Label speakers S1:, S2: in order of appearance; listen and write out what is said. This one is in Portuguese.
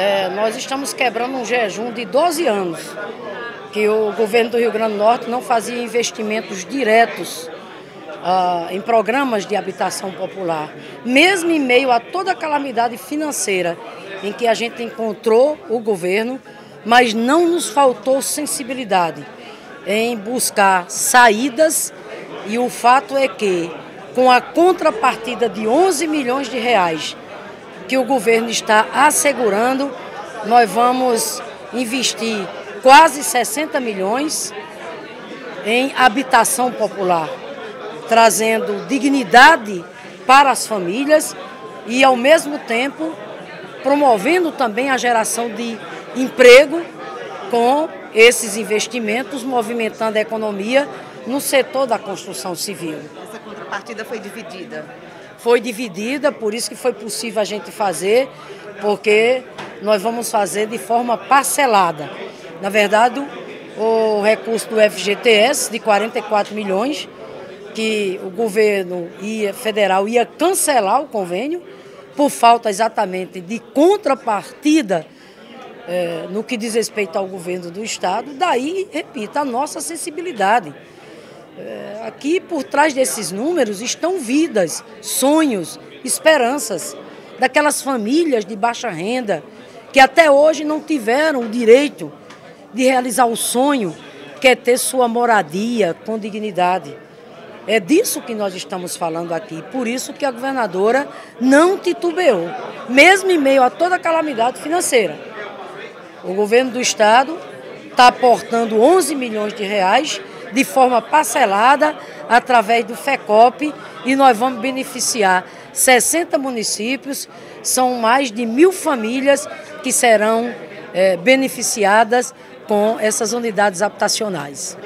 S1: É, nós estamos quebrando um jejum de 12 anos, que o governo do Rio Grande do Norte não fazia investimentos diretos ah, em programas de habitação popular, mesmo em meio a toda a calamidade financeira em que a gente encontrou o governo, mas não nos faltou sensibilidade em buscar saídas. E o fato é que com a contrapartida de 11 milhões de reais que o governo está assegurando, nós vamos investir quase 60 milhões em habitação popular, trazendo dignidade para as famílias e, ao mesmo tempo, promovendo também a geração de emprego com esses investimentos, movimentando a economia no setor da construção civil.
S2: Contrapartida foi dividida?
S1: Foi dividida, por isso que foi possível a gente fazer, porque nós vamos fazer de forma parcelada. Na verdade, o recurso do FGTS de 44 milhões, que o governo ia, federal ia cancelar o convênio, por falta exatamente de contrapartida é, no que diz respeito ao governo do Estado, daí, repito, a nossa sensibilidade. É, aqui por trás desses números estão vidas, sonhos, esperanças daquelas famílias de baixa renda que até hoje não tiveram o direito de realizar o sonho que é ter sua moradia com dignidade. É disso que nós estamos falando aqui. Por isso que a governadora não titubeou, mesmo em meio a toda a calamidade financeira. O governo do estado está aportando 11 milhões de reais de forma parcelada através do FECOP e nós vamos beneficiar 60 municípios, são mais de mil famílias que serão é, beneficiadas com essas unidades habitacionais.